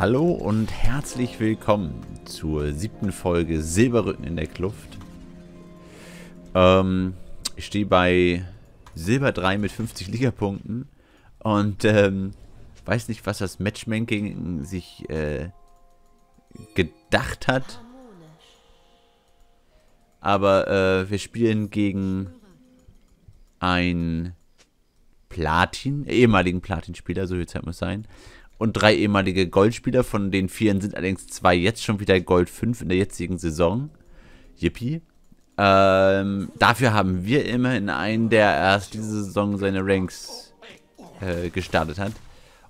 Hallo und herzlich willkommen zur siebten Folge Silberrücken in der Kluft. Ähm, ich stehe bei Silber 3 mit 50 Ligapunkten und ähm, weiß nicht, was das Matchmaking sich äh, gedacht hat. Aber äh, wir spielen gegen ein Platin, ehemaligen Platin-Spieler, so viel Zeit muss sein. Und drei ehemalige Goldspieler, von den vier sind allerdings zwei jetzt schon wieder Gold 5 in der jetzigen Saison. Yippie. Ähm, dafür haben wir immerhin einen, der erst diese Saison seine Ranks äh, gestartet hat.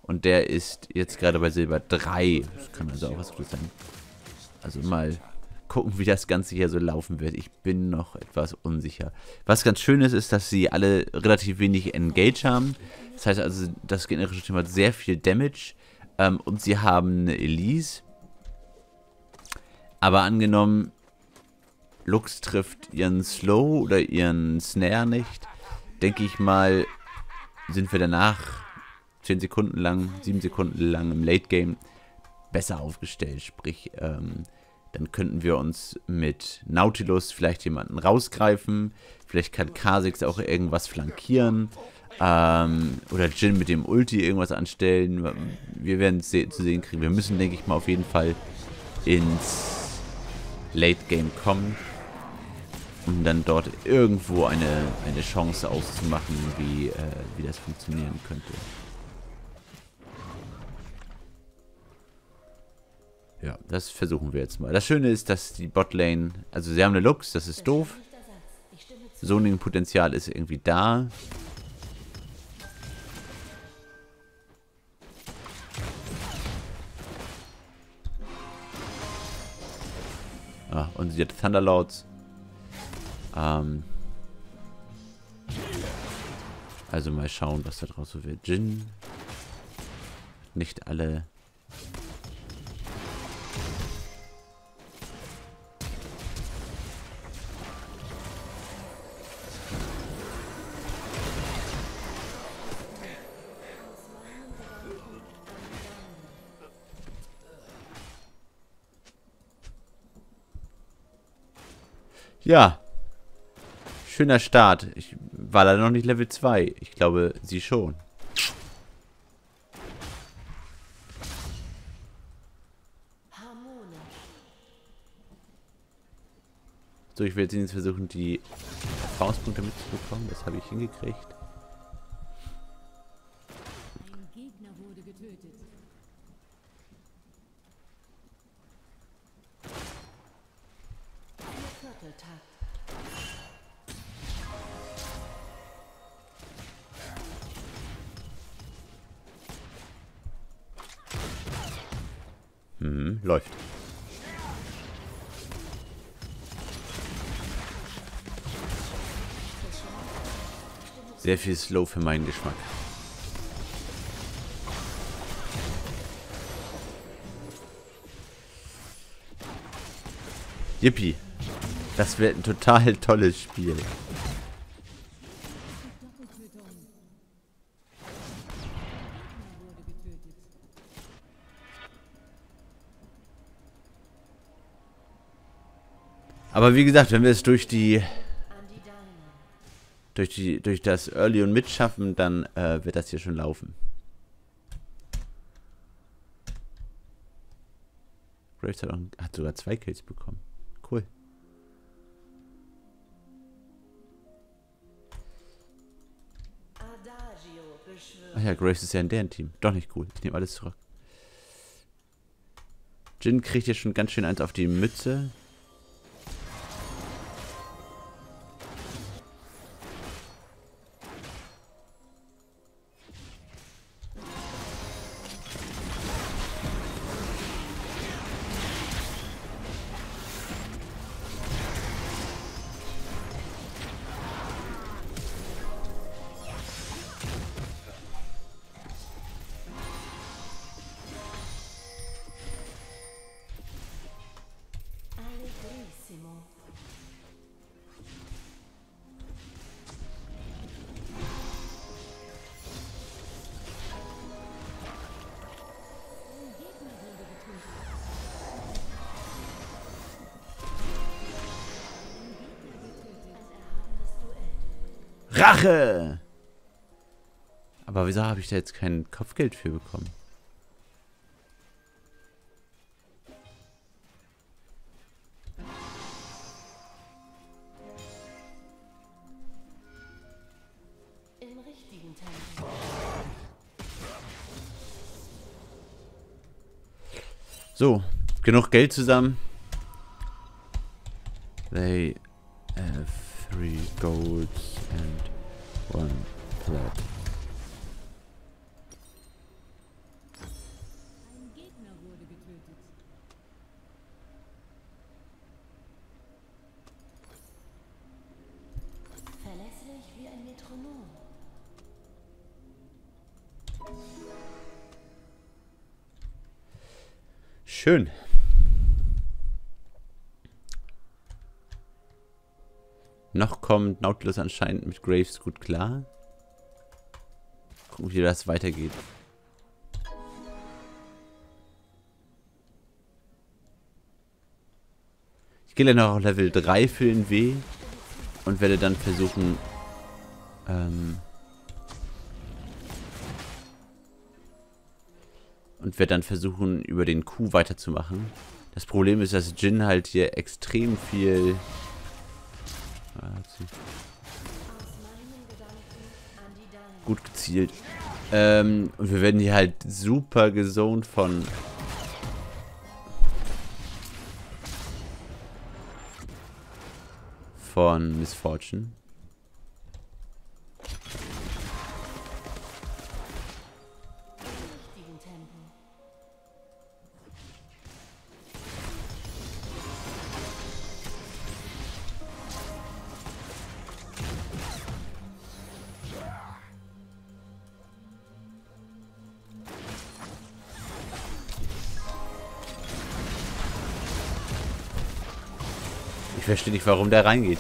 Und der ist jetzt gerade bei Silber 3. Das kann also auch was Gutes sein. Also mal gucken, wie das Ganze hier so laufen wird. Ich bin noch etwas unsicher. Was ganz schön ist, ist, dass sie alle relativ wenig Engage haben. Das heißt also, das gegnerische Team hat sehr viel Damage. Ähm, und sie haben eine Elise. Aber angenommen, Lux trifft ihren Slow oder ihren Snare nicht, denke ich mal, sind wir danach 10 Sekunden lang, 7 Sekunden lang im Late Game besser aufgestellt. Sprich, ähm, dann könnten wir uns mit Nautilus vielleicht jemanden rausgreifen. Vielleicht kann Kha'Zix auch irgendwas flankieren. Ähm, oder Jin mit dem Ulti irgendwas anstellen. Wir werden es se zu sehen kriegen. Wir müssen, denke ich mal, auf jeden Fall ins Late Game kommen. Um dann dort irgendwo eine, eine Chance auszumachen, wie, äh, wie das funktionieren könnte. Ja, das versuchen wir jetzt mal. Das Schöne ist, dass die Botlane, also sie haben eine Lux, das ist doof. Zoning-Potenzial ist irgendwie da. Ah, und sie hat Thunderlords. Ähm also mal schauen, was da draus so wird. Jin. Nicht alle Ja. Schöner Start. Ich war leider noch nicht Level 2. Ich glaube, sie schon. So, ich werde jetzt versuchen, die Erfahrungspunkte mitzubekommen. Das habe ich hingekriegt. Sehr viel Slow für meinen Geschmack. Yippie. Das wird ein total tolles Spiel. Aber wie gesagt, wenn wir es durch die durch die durch das Early und Mid schaffen, dann äh, wird das hier schon laufen. Graves hat, hat sogar zwei Kills bekommen. Cool. Ach ja, Graves ist ja in deren Team. Doch nicht cool. Ich nehme alles zurück. Jin kriegt hier schon ganz schön eins auf die Mütze. Rache! Aber wieso habe ich da jetzt kein Kopfgeld für bekommen? So, genug Geld zusammen. They Noch kommt Nautilus anscheinend mit Graves gut klar. Gucken, wie das weitergeht. Ich gehe dann noch auf Level 3 für den W und werde dann versuchen, ähm, und werde dann versuchen, über den Q weiterzumachen. Das Problem ist, dass Jin halt hier extrem viel... Gut gezielt. Ähm, wir werden hier halt super gezont von... Von Miss Fortune. Ich verstehe nicht, warum der reingeht.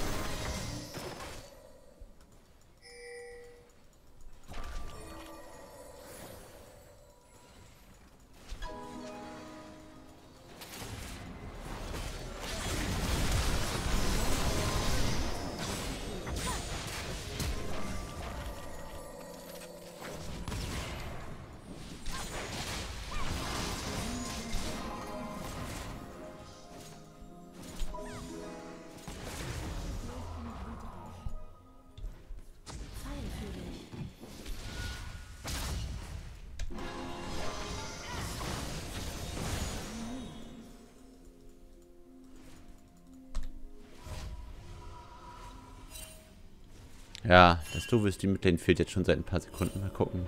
Doofe ist, die Midlane fehlt jetzt schon seit ein paar Sekunden. Mal gucken.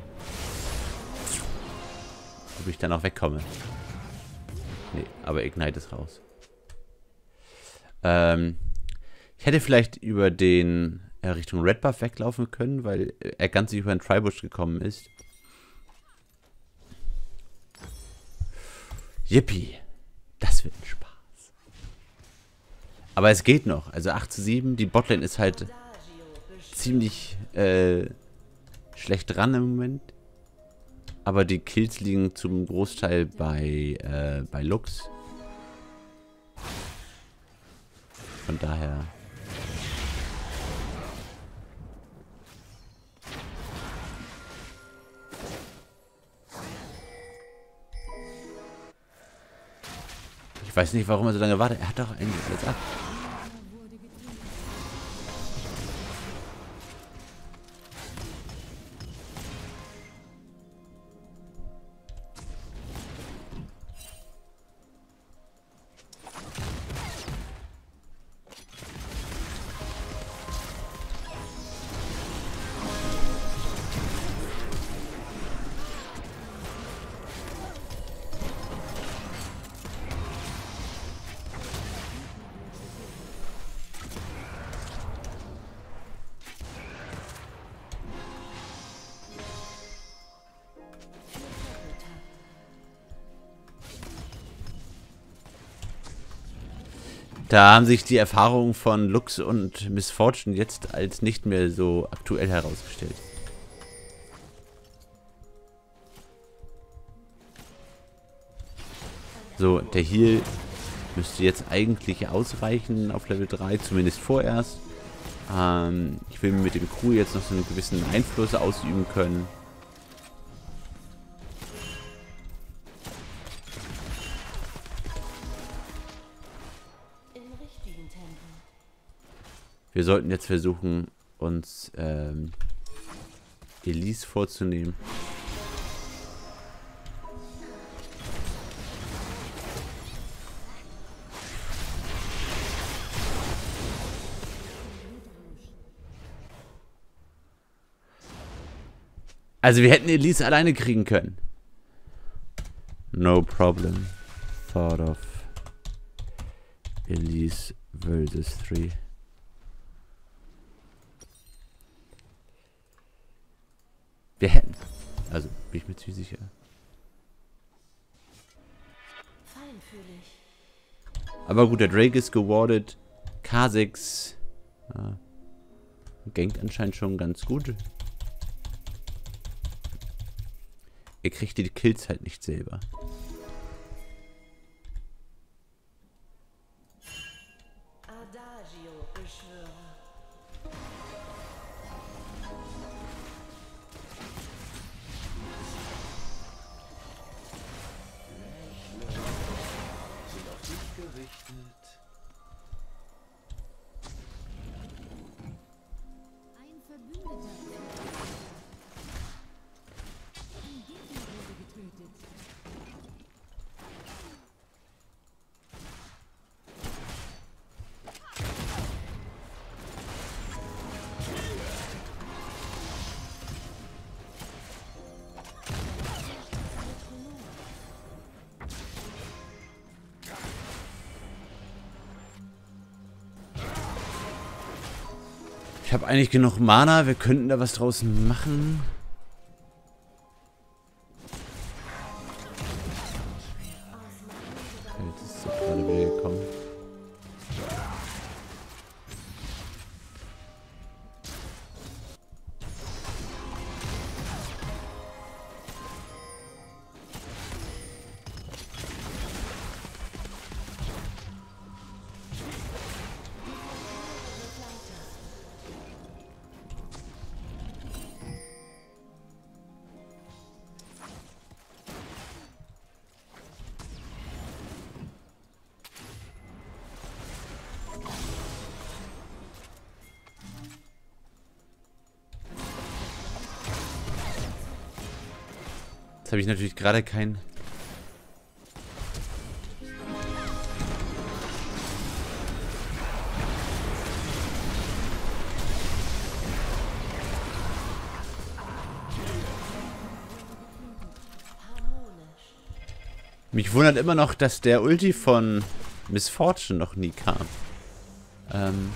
Ob ich dann auch wegkomme. Nee, aber Ignite ist raus. Ähm, ich hätte vielleicht über den äh, Richtung Red Buff weglaufen können, weil er ganz über den Tribush gekommen ist. Yippie. Das wird ein Spaß. Aber es geht noch. Also 8 zu 7. Die Botlane ist halt ziemlich äh, schlecht dran im Moment. Aber die Kills liegen zum Großteil bei, äh, bei Lux. Von daher... Ich weiß nicht, warum er so lange wartet. Er hat doch eigentlich alles ab. Da haben sich die Erfahrungen von Lux und Miss Fortune jetzt als nicht mehr so aktuell herausgestellt. So, der Heal müsste jetzt eigentlich ausreichen auf Level 3, zumindest vorerst. Ähm, ich will mit dem Crew jetzt noch so einen gewissen Einfluss ausüben können. Wir sollten jetzt versuchen, uns ähm, Elise vorzunehmen. Also wir hätten Elise alleine kriegen können. No problem. Thought of Elise versus 3. Wir hätten. Also bin ich mir ziemlich sicher. Aber gut, der Drake ist gewardet. Kha'Zix ja, gankt anscheinend schon ganz gut. Er kriegt die Kills halt nicht selber. Eigentlich genug Mana. Wir könnten da was draußen machen. Jetzt habe ich natürlich gerade kein... Mich wundert immer noch, dass der Ulti von Miss Fortune noch nie kam. Ähm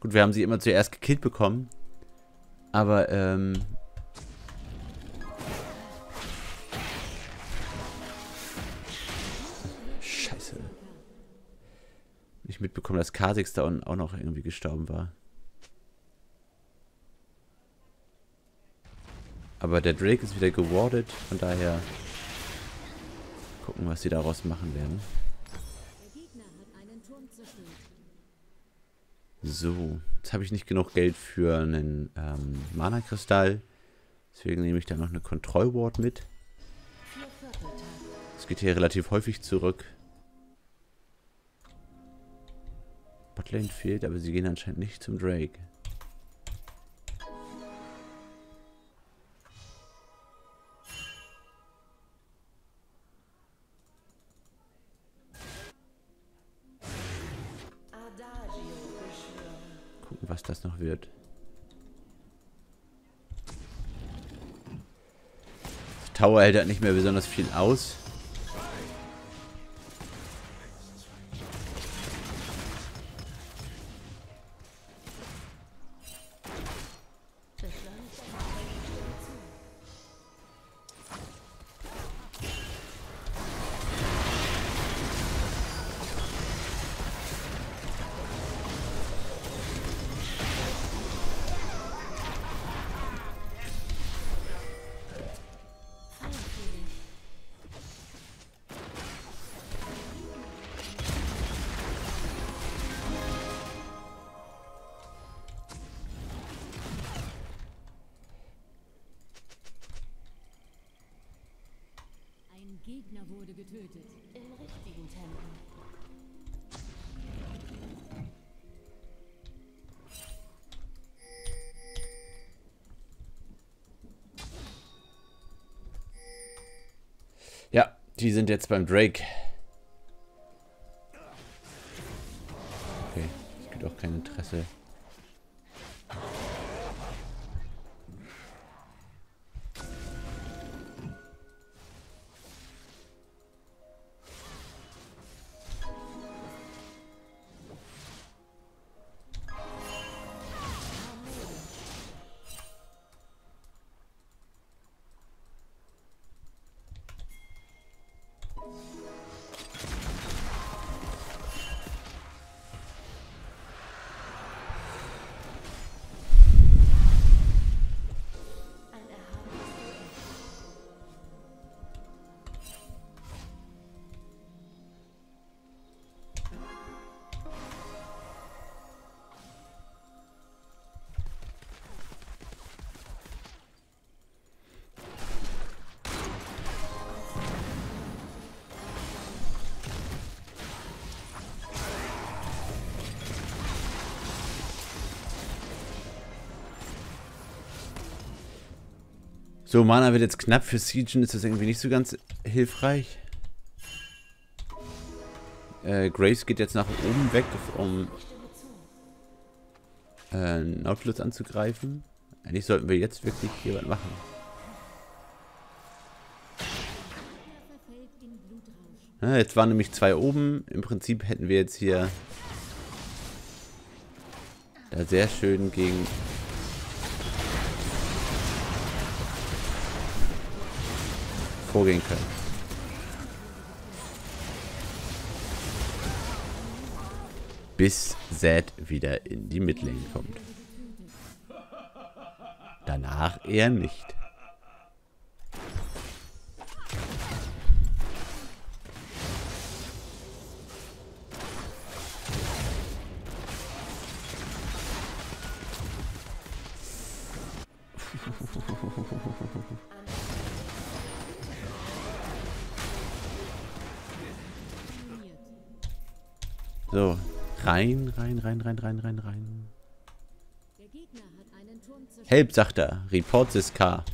Gut, wir haben sie immer zuerst gekillt bekommen. Aber, ähm, mitbekommen, dass Kha'Zix da auch noch irgendwie gestorben war. Aber der Drake ist wieder gewardet, von daher gucken, was sie daraus machen werden. So, jetzt habe ich nicht genug Geld für einen ähm, Mana-Kristall. Deswegen nehme ich da noch eine Kontrollward mit. Es geht hier relativ häufig zurück. Botlane fehlt, aber sie gehen anscheinend nicht zum Drake. Gucken, was das noch wird. Tower hält halt nicht mehr besonders viel aus. Gegner wurde getötet. Im richtigen Tempo. Ja, die sind jetzt beim Drake. Okay, es gibt auch kein Interesse. So, Mana wird jetzt knapp für Siegen. Ist das irgendwie nicht so ganz hilfreich? Äh, Grace geht jetzt nach oben weg, um äh, Nautilus anzugreifen. Eigentlich sollten wir jetzt wirklich hier was machen. Ja, jetzt waren nämlich zwei oben. Im Prinzip hätten wir jetzt hier da sehr schön gegen vorgehen können. Bis Zed wieder in die Midlane kommt. Danach eher nicht. So, rein, rein, rein, rein, rein, rein, rein. Help, sagt er. Report this car.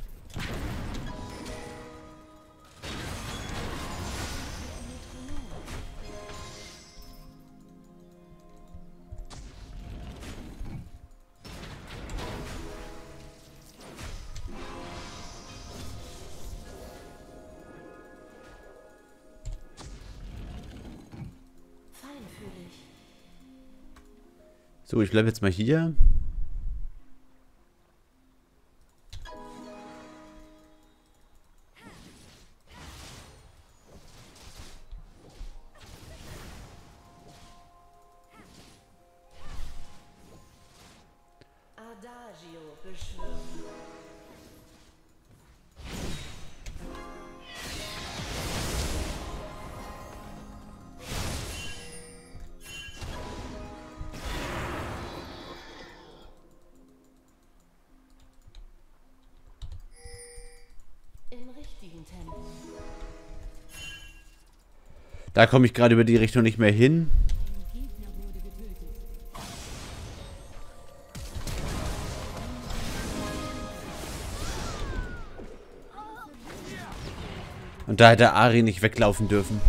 Ich bleibe jetzt mal hier. Da komme ich gerade über die Richtung nicht mehr hin. Und da hätte Ari nicht weglaufen dürfen.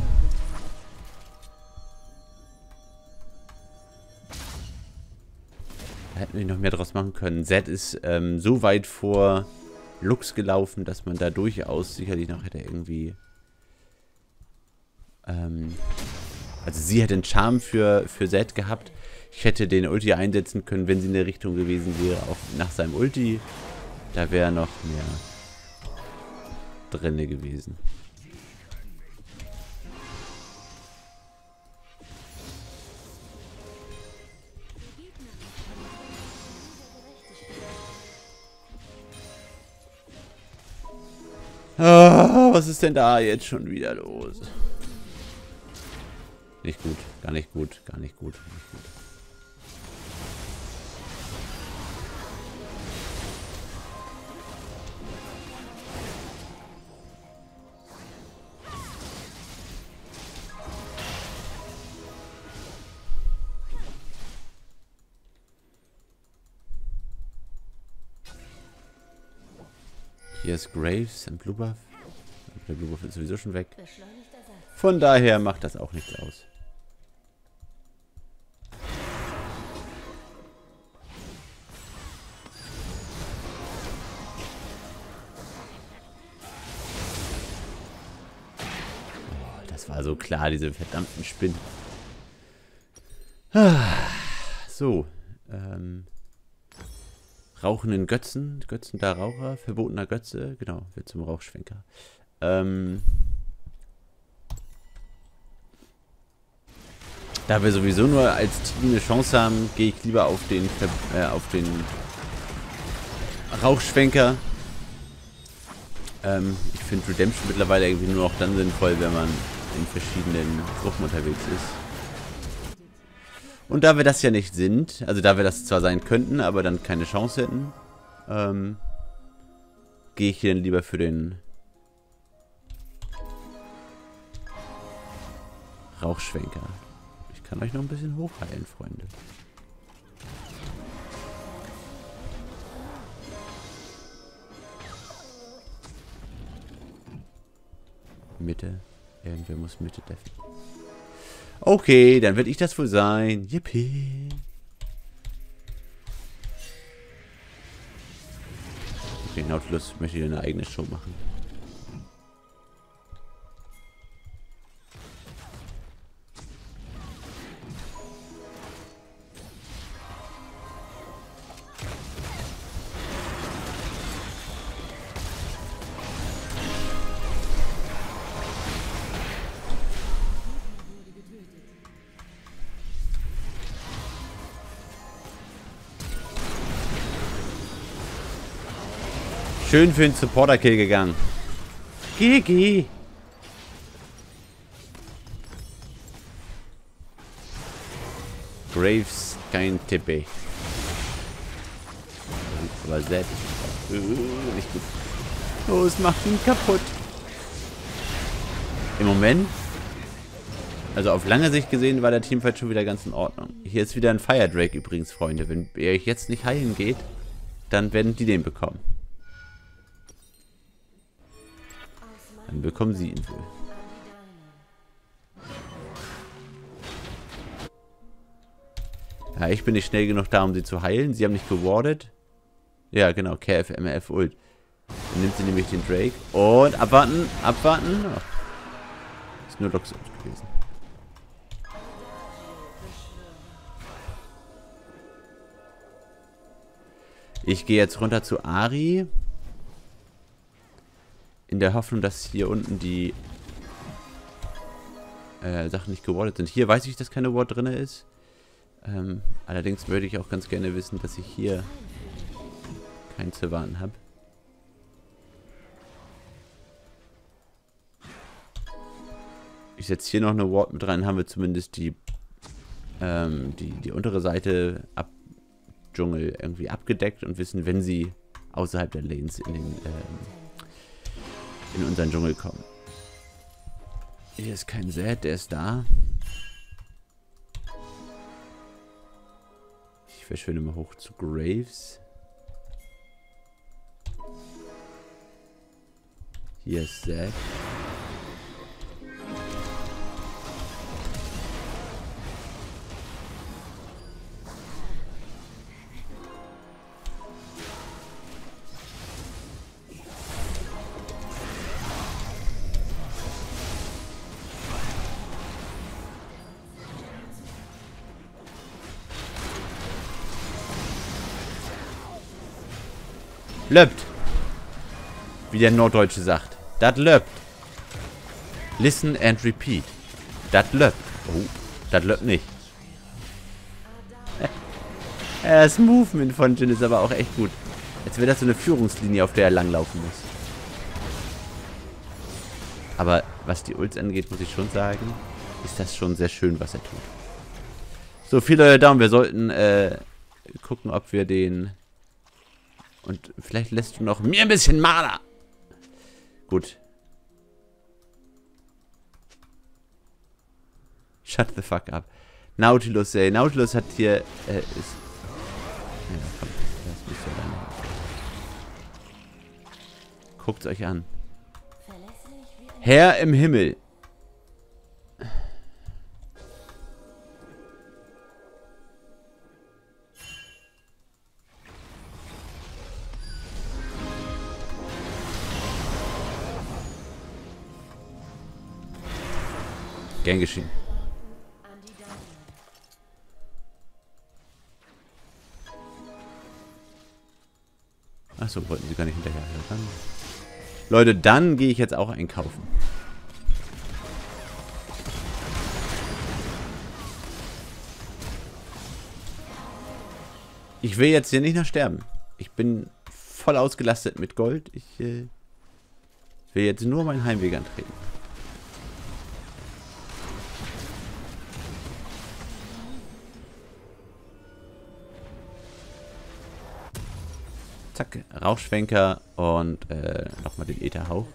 Da hätten wir noch mehr draus machen können. Zed ist ähm, so weit vor Lux gelaufen, dass man da durchaus sicherlich noch hätte irgendwie ähm, also sie hätte einen Charme für, für Zed gehabt. Ich hätte den Ulti einsetzen können, wenn sie in der Richtung gewesen wäre, auch nach seinem Ulti. Da wäre noch mehr drinne gewesen. Ah, was ist denn da jetzt schon wieder los? Nicht gut, gar nicht gut, gar nicht gut. Nicht gut. Hier ist Graves ein Blue Der Blue ist sowieso schon weg. Von daher macht das auch nichts aus. Oh, das war so klar, diese verdammten Spinnen. Ah, So, ähm, rauchenden Götzen, Götzen der Raucher, verbotener Götze, genau, wird zum Rauchschwenker. Ähm, Da wir sowieso nur als Team eine Chance haben, gehe ich lieber auf den, äh, auf den Rauchschwenker. Ähm, ich finde Redemption mittlerweile irgendwie nur noch dann sinnvoll, wenn man in verschiedenen Gruppen unterwegs ist. Und da wir das ja nicht sind, also da wir das zwar sein könnten, aber dann keine Chance hätten, ähm, gehe ich hier dann lieber für den Rauchschwenker. Kann euch noch ein bisschen hochheilen, Freunde. Mitte. Irgendwer muss Mitte deffen. Okay, dann werde ich das wohl sein. Yippie. Okay, Nautilus möchte eine eigene Show machen. Schön für den Supporter-Kill gegangen. GG. Graves, kein Tippe. Aber selbst. Uh, nicht gut. Los, macht ihn kaputt. Im Moment, also auf lange Sicht gesehen, war der Teamfight schon wieder ganz in Ordnung. Hier ist wieder ein Fire Drake übrigens, Freunde. Wenn ihr euch jetzt nicht heilen geht, dann werden die den bekommen. Dann bekommen sie ihn wohl. Ja, ich bin nicht schnell genug da, um sie zu heilen. Sie haben nicht gewardet. Ja, genau. KF, MF, Ult. Dann nimmt sie nämlich den Drake. Und abwarten, abwarten. Oh. Ist nur Ult gewesen. Ich gehe jetzt runter zu Ari. In der Hoffnung, dass hier unten die äh, Sachen nicht gewartet sind. Hier weiß ich, dass keine Ward drin ist. Ähm, allerdings würde ich auch ganz gerne wissen, dass ich hier keinen zu warten habe. Ich setze hier noch eine Ward mit rein, haben wir zumindest die, ähm, die, die untere Seite ab Dschungel irgendwie abgedeckt und wissen, wenn sie außerhalb der Lanes in den ähm, in unseren Dschungel kommen. Hier ist kein Zed, der ist da. Ich verschwinde mal hoch zu Graves. Hier ist Zed. Löppt. Wie der Norddeutsche sagt. Das löppt. Listen and repeat. Das löppt. Oh, das löppt nicht. Das Movement von Jin ist aber auch echt gut. Jetzt wäre das so eine Führungslinie, auf der er langlaufen muss. Aber was die Ults angeht, muss ich schon sagen, ist das schon sehr schön, was er tut. So, viele Daumen. Wir sollten äh, gucken, ob wir den... Und vielleicht lässt du noch mir ein bisschen Mana. Gut. Shut the fuck up. Nautilus, ey. Nautilus hat hier... Äh, ist... Ja, komm. Das muss ja dann... Guckt euch an. Herr im Himmel. Gern geschehen. Achso, wollten sie gar nicht hinterher. Ja, dann. Leute, dann gehe ich jetzt auch einkaufen. Ich will jetzt hier nicht noch sterben. Ich bin voll ausgelastet mit Gold. Ich äh, will jetzt nur meinen Heimweg antreten. Zack, Rauchschwenker und äh, nochmal den Ätherhauch.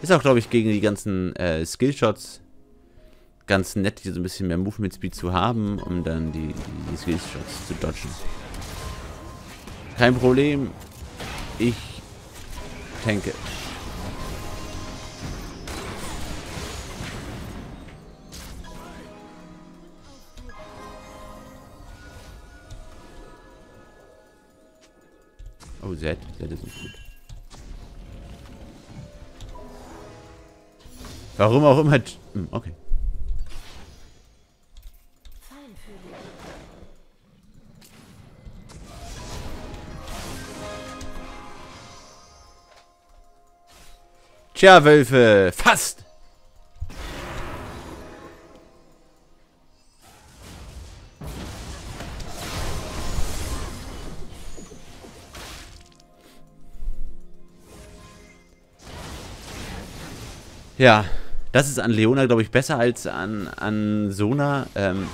Ist auch, glaube ich, gegen die ganzen äh, Skillshots ganz nett, hier so ein bisschen mehr Movement Speed zu haben, um dann die, die Skillshots zu dodgen. Kein Problem. Ich tanke. Zed. Zed ist nicht gut. Warum auch immer... Hm, okay. Tja, Wölfe. Fast. Ja, das ist an Leona, glaube ich, besser als an, an Sona. Ähm,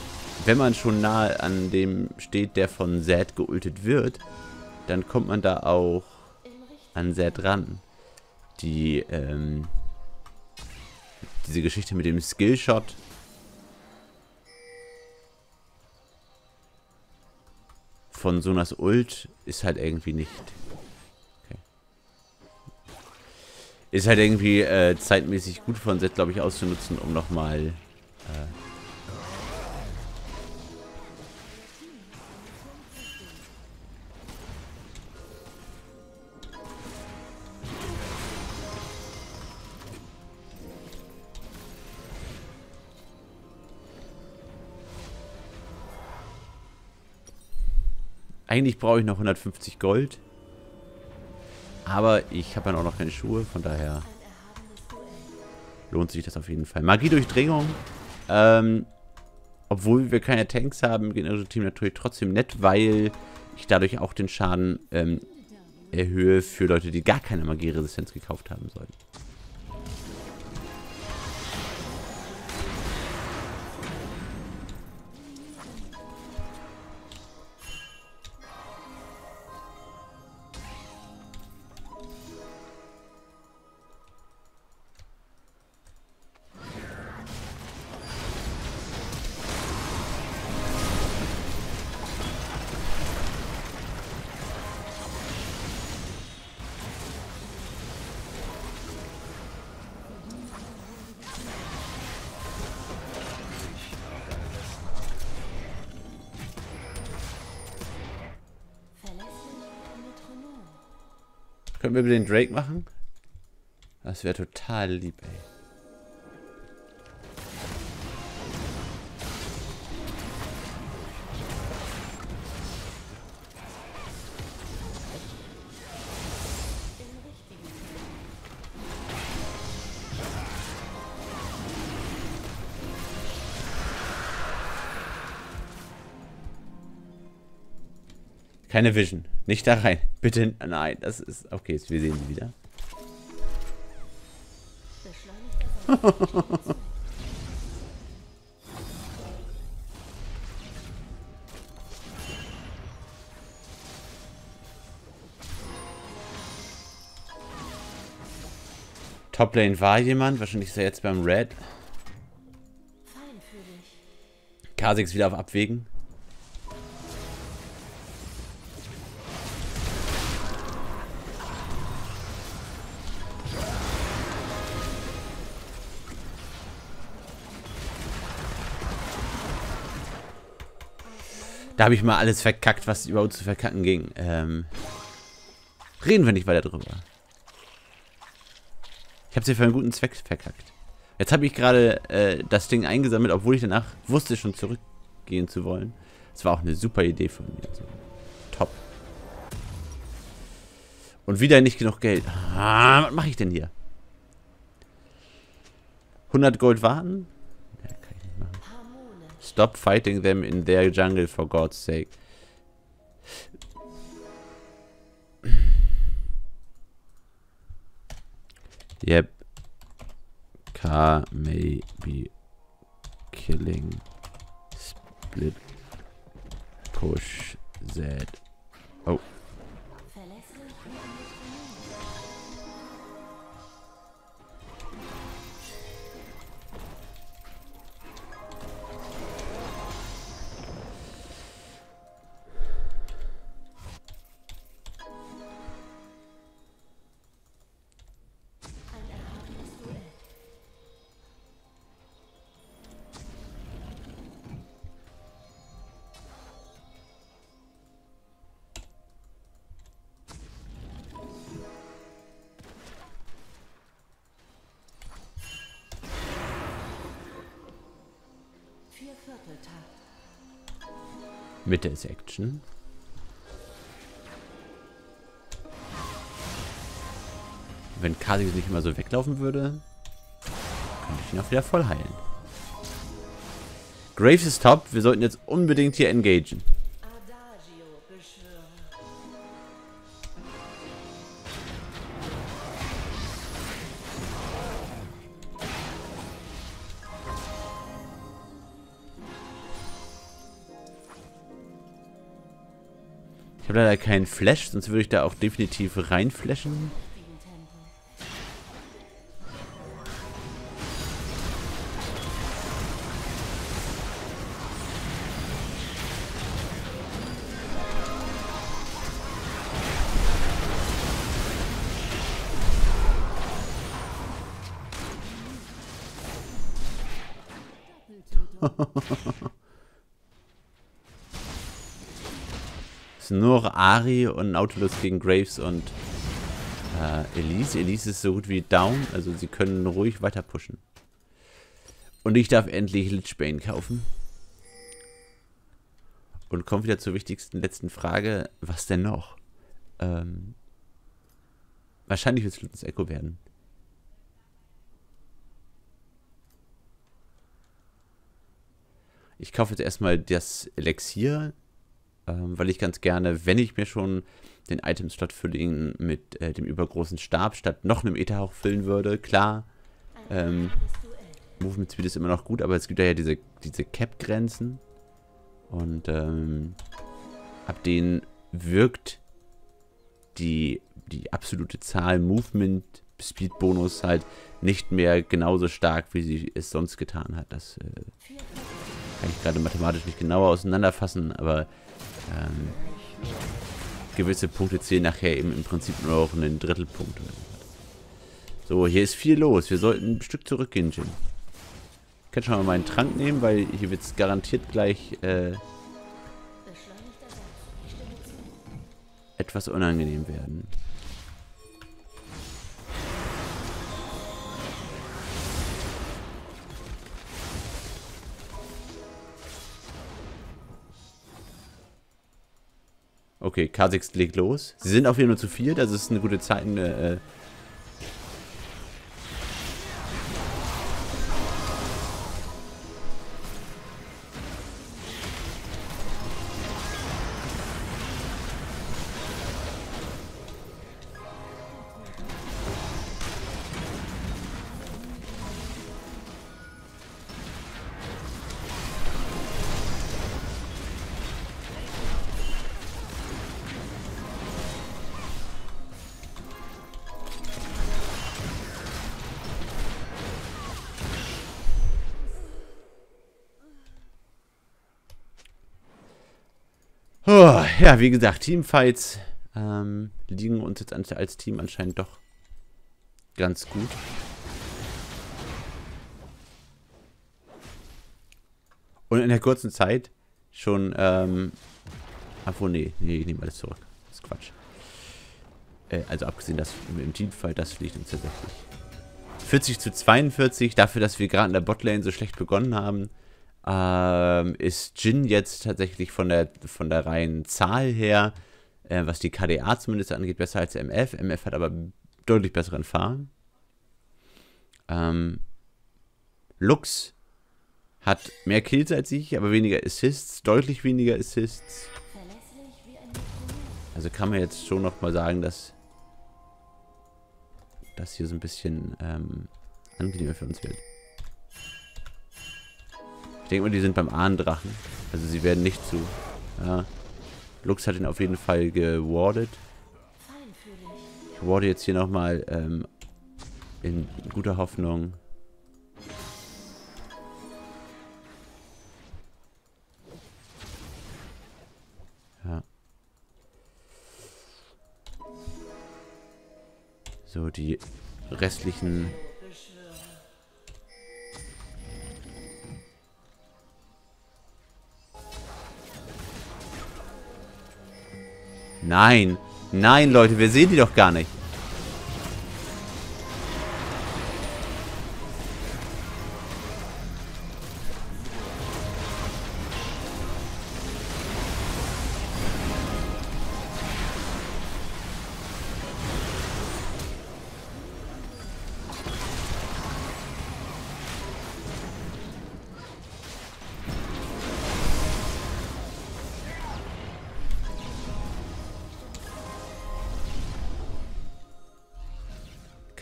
wenn man schon nahe an dem steht, der von Zed geultet wird, dann kommt man da auch an Zed ran. Die, ähm, diese Geschichte mit dem Skillshot. Von Sonas Ult ist halt irgendwie nicht. Ist halt irgendwie äh, zeitmäßig gut von Zed, glaube ich, auszunutzen, um nochmal. Äh, Eigentlich brauche ich noch 150 Gold. Aber ich habe ja auch noch keine Schuhe, von daher lohnt sich das auf jeden Fall. Magiedurchdringung. Ähm, obwohl wir keine Tanks haben, geht unser Team natürlich trotzdem nett, weil ich dadurch auch den Schaden ähm, erhöhe für Leute, die gar keine Magieresistenz gekauft haben sollten. Können wir über den Drake machen? Das wäre total lieb, ey. Keine Vision. Nicht da rein. Bitte, nein, das ist, okay, wir sehen sie wieder. Toplane war jemand, wahrscheinlich ist er jetzt beim Red. Feinfühlig. Kha'Zix wieder auf Abwägen. Da habe ich mal alles verkackt, was überhaupt zu verkacken ging. Ähm, reden wir nicht weiter drüber. Ich habe sie für einen guten Zweck verkackt. Jetzt habe ich gerade äh, das Ding eingesammelt, obwohl ich danach wusste, schon zurückgehen zu wollen. Das war auch eine super Idee von mir. Also, top. Und wieder nicht genug Geld. Ah, was mache ich denn hier? 100 Gold warten? Stop fighting them in their jungle, for God's sake. Yep. K may be killing. Split. Push Z. Oh. Mitte ist Action. Wenn Kha'Zix nicht immer so weglaufen würde, könnte ich ihn auch wieder voll heilen. Graves ist top. Wir sollten jetzt unbedingt hier engagen. Leider keinen Flash, sonst würde ich da auch definitiv reinflashen. nur noch Ari und Nautilus gegen Graves und äh, Elise. Elise ist so gut wie down, also sie können ruhig weiter pushen. Und ich darf endlich Lichbane kaufen. Und kommt wieder zur wichtigsten letzten Frage. Was denn noch? Ähm, wahrscheinlich wird es Lutzens Echo werden. Ich kaufe jetzt erstmal das Elixier, ähm, weil ich ganz gerne, wenn ich mir schon den Item-Slot für den mit äh, dem übergroßen Stab statt noch einem Ätherhauch füllen würde, klar, Ähm. Movement Speed ist immer noch gut, aber es gibt ja diese, diese Cap-Grenzen. Und ähm, ab denen wirkt die, die absolute Zahl Movement Speed Bonus halt nicht mehr genauso stark, wie sie es sonst getan hat. Das äh, kann ich gerade mathematisch nicht genauer auseinanderfassen, aber ähm, gewisse Punkte zählen nachher eben im Prinzip nur noch einen Drittelpunkt. so. Hier ist viel los. Wir sollten ein Stück zurückgehen, Jin. Ich kann schon mal meinen Trank nehmen, weil hier wird es garantiert gleich äh, etwas unangenehm werden. Okay, Kha'Zix legt los. Sie sind auf jeden Fall nur zu viel, das ist eine gute Zeit. Eine, Oh, ja, wie gesagt, Teamfights ähm, liegen uns jetzt als- Team anscheinend doch ganz gut. Und in der kurzen Zeit schon, ähm, obwohl, nee, nee, ich nehme alles zurück. Das ist Quatsch. Äh, also abgesehen, dass im Teamfight, das fliegt uns tatsächlich. 40 zu 42, dafür, dass wir gerade in der Botlane so schlecht begonnen haben, ähm, ist Jin jetzt tatsächlich von der, von der reinen Zahl her, äh, was die KDA zumindest angeht, besser als MF. MF hat aber deutlich besseren Fahren. Ähm, Lux hat mehr Kills als ich, aber weniger Assists, deutlich weniger Assists. Also kann man jetzt schon noch mal sagen, dass das hier so ein bisschen ähm, angenehmer für uns wird. Ich denke mal, die sind beim Ahndrachen. Also sie werden nicht zu. Ja. Lux hat ihn auf jeden Fall gewardet. Ich warte jetzt hier nochmal ähm, in guter Hoffnung. Ja. So, die restlichen... Nein, nein, Leute, wir sehen die doch gar nicht.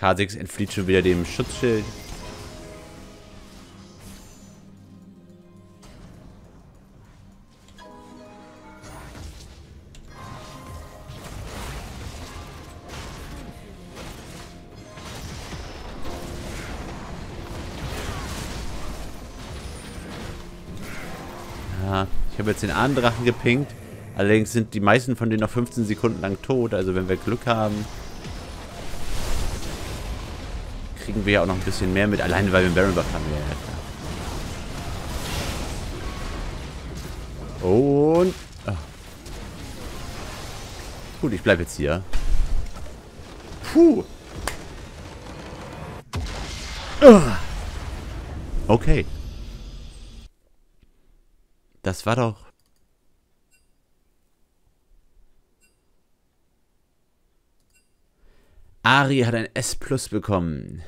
K6 entflieht schon wieder dem Schutzschild. Ich habe jetzt den Ahndrachen gepinkt. Allerdings sind die meisten von denen noch 15 Sekunden lang tot. Also wenn wir Glück haben, kriegen wir ja auch noch ein bisschen mehr mit. Alleine weil wir einen Baron Buff haben. Ja. Und... ah. Gut, ich bleibe jetzt hier. Puh. Ah. Okay. Das war doch... Ari hat ein S Plus bekommen.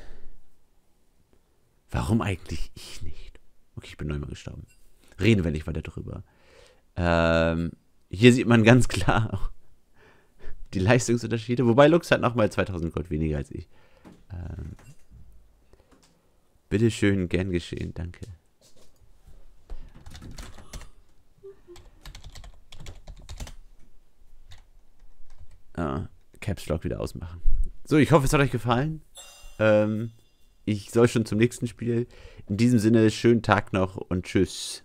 Warum eigentlich ich nicht? Okay, ich bin neunmal gestorben. Reden wir nicht weiter drüber. Ähm, hier sieht man ganz klar die Leistungsunterschiede. Wobei Lux hat nochmal 2000 Gold weniger als ich. Ähm, bitteschön, gern geschehen, danke. Ah, Caps Lock wieder ausmachen. So, ich hoffe, es hat euch gefallen. Ähm, ich soll schon zum nächsten Spiel. In diesem Sinne, schönen Tag noch und tschüss.